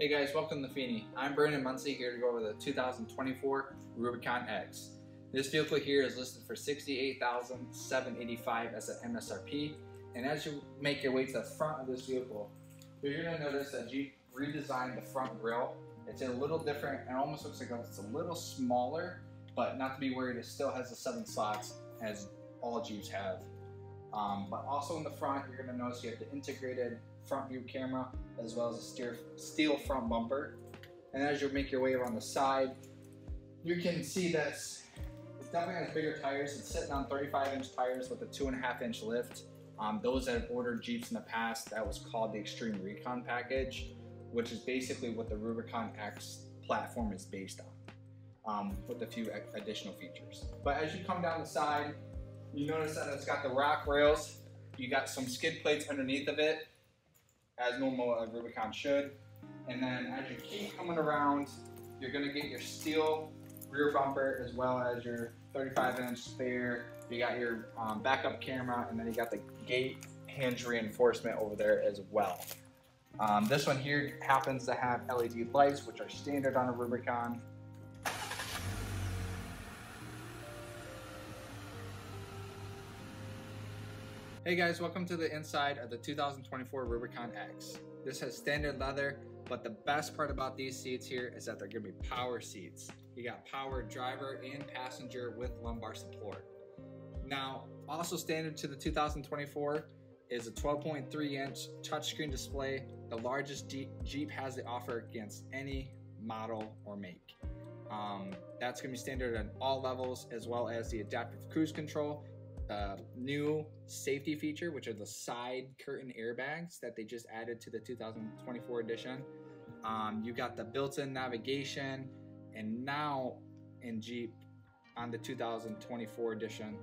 Hey guys, welcome to Feeny. I'm Brandon Munsey here to go over the 2024 Rubicon X. This vehicle here is listed for 68,785 as an MSRP. And as you make your way to the front of this vehicle, you're gonna notice that Jeep redesigned the front grille. It's a little different and almost looks like it's a little smaller, but not to be worried, it still has the seven slots as all Jeeps have. Um, but also in the front, you're gonna notice you have the integrated front view camera as well as a steel front bumper. And as you make your way around the side, you can see that it definitely has bigger tires. It's sitting on 35 inch tires with a two and a half inch lift. Um, those that have ordered Jeeps in the past, that was called the Extreme Recon package, which is basically what the Rubicon X platform is based on, um, with a few additional features. But as you come down the side, you notice that it's got the rock rails. You got some skid plates underneath of it, as normal a Rubicon should. And then as you keep coming around, you're gonna get your steel rear bumper as well as your 35 inch spare. You got your um, backup camera and then you got the gate hinge reinforcement over there as well. Um, this one here happens to have LED lights, which are standard on a Rubicon. Hey guys, welcome to the inside of the 2024 Rubicon X. This has standard leather, but the best part about these seats here is that they're gonna be power seats. You got power driver and passenger with lumbar support. Now, also standard to the 2024 is a 12.3 inch touchscreen display, the largest Jeep has to offer against any model or make. Um, that's gonna be standard on all levels, as well as the adaptive cruise control uh, new safety feature, which are the side curtain airbags that they just added to the 2024 edition. Um, you got the built-in navigation, and now in Jeep on the 2024 edition,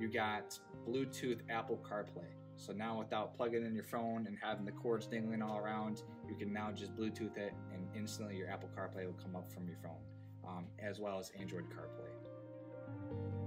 you got Bluetooth Apple CarPlay. So now without plugging in your phone and having the cords dangling all around, you can now just Bluetooth it and instantly your Apple CarPlay will come up from your phone, um, as well as Android CarPlay.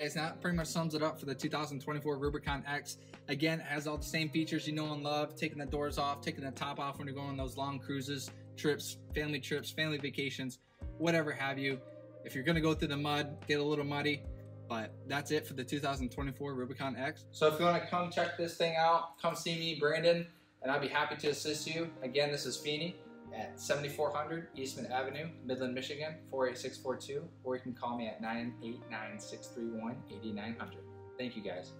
Guys, that pretty much sums it up for the 2024 Rubicon X. Again, it has all the same features you know and love, taking the doors off, taking the top off when you're going on those long cruises, trips, family trips, family vacations, whatever have you. If you're gonna go through the mud, get a little muddy, but that's it for the 2024 Rubicon X. So if you wanna come check this thing out, come see me, Brandon, and I'd be happy to assist you. Again, this is Feeny at 7400 Eastman Avenue, Midland, Michigan, 48642, or you can call me at 989 631 8900. Thank you guys.